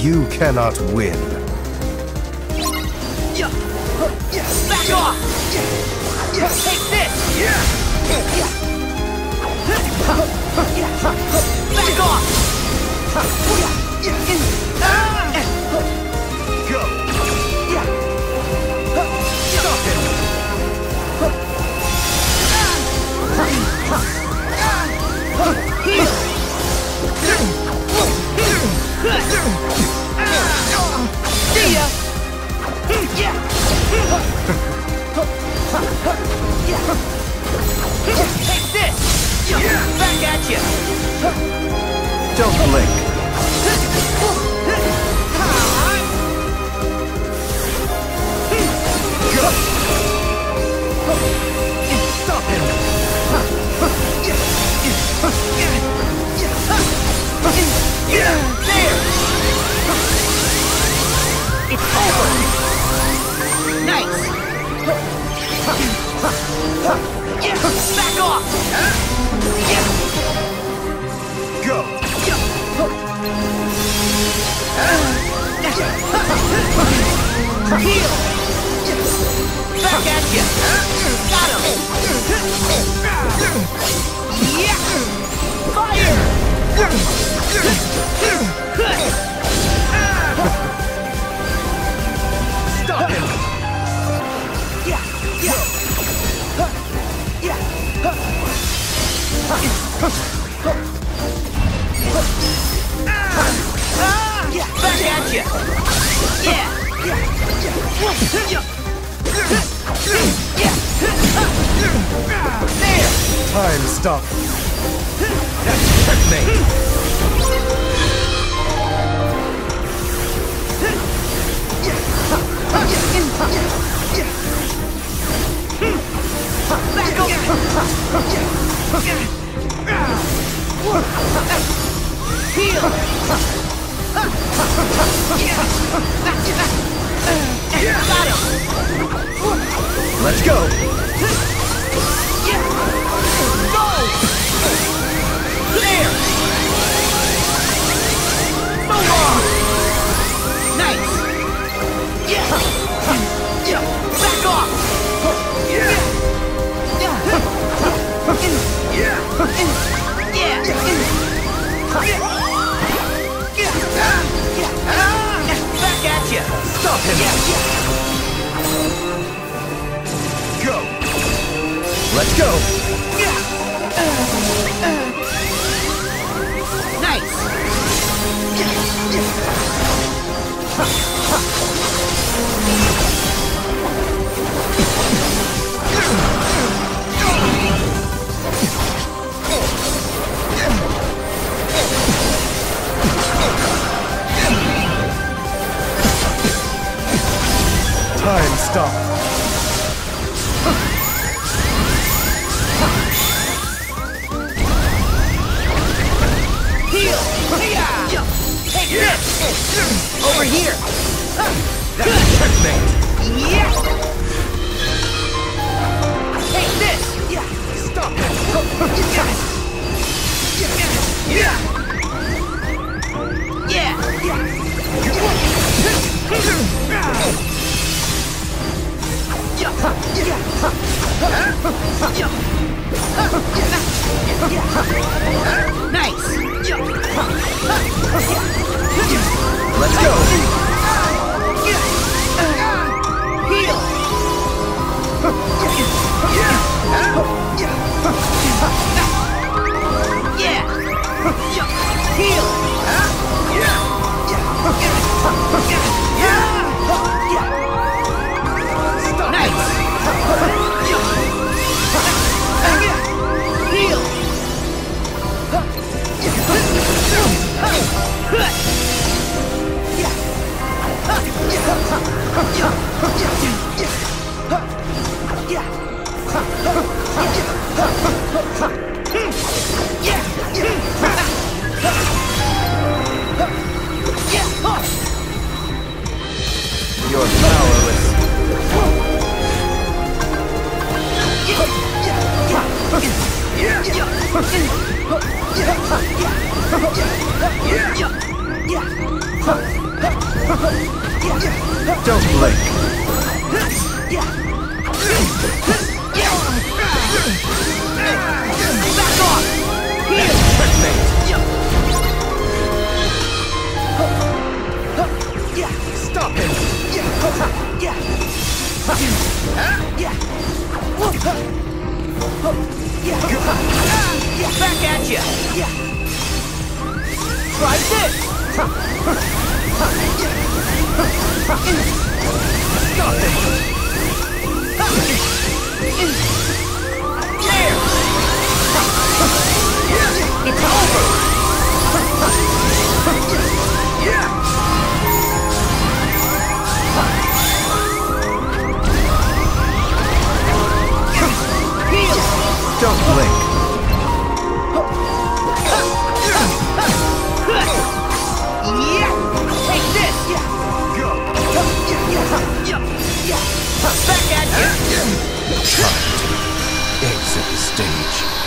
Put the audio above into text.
You cannot win. Back off! Don't blink. Stop him! It's over! Nice! Back off! Heal! Stop. That's checkmate. Back Let's go! Nice! Time stop. Over here! That's checkmate. Yeah! Take this! Yeah! Stop him. Yeah! Nice! Let's go. You're powerless. Don't blink. Back off! Here! Checkmate. Stop it. Back at you! Try this! Stop it. To exit the stage.